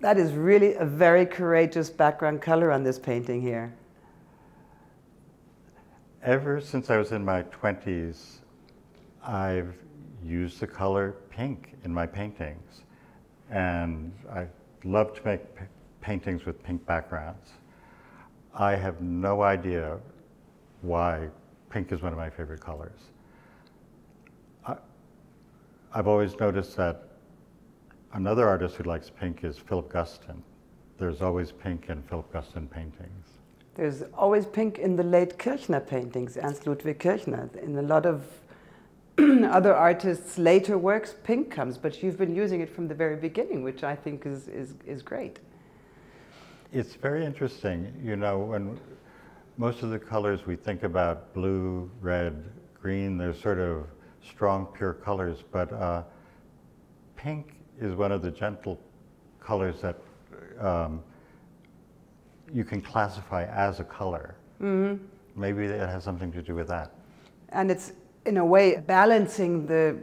That is really a very courageous background color on this painting here. Ever since I was in my 20s, I've used the color pink in my paintings. And I love to make paintings with pink backgrounds. I have no idea why pink is one of my favorite colors. I, I've always noticed that another artist who likes pink is Philip Guston. There's always pink in Philip Guston paintings. There's always pink in the late Kirchner paintings, Ernst Ludwig Kirchner. In a lot of other artists' later works, pink comes, but you've been using it from the very beginning, which I think is, is, is great. It's very interesting. You know, when most of the colors we think about, blue, red, green, they're sort of strong, pure colors, but uh, pink is one of the gentle colors that um, you can classify as a color. Mm-hmm. Maybe it has something to do with that. And it's, in a way, balancing the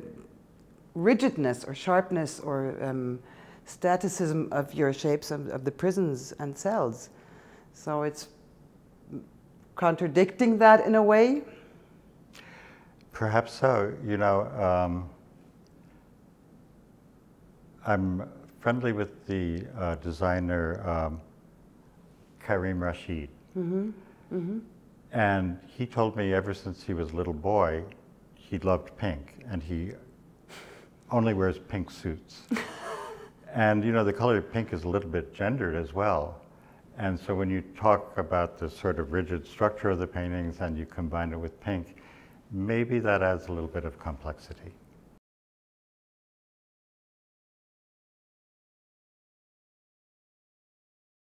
rigidness or sharpness or um, staticism of your shapes of, of, the prisms and cells. So it's contradicting that in a way? Perhaps so. You know, um, I'm friendly with the uh, designer um, Karim Rashid. Mm-hmm. Mm-hmm. And he told me ever since he was a little boy, he loved pink, and he only wears pink suits. and you know, the color pink is a little bit gendered as well. And so when you talk about the sort of rigid structure of the paintings and you combine it with pink, maybe that adds a little bit of complexity.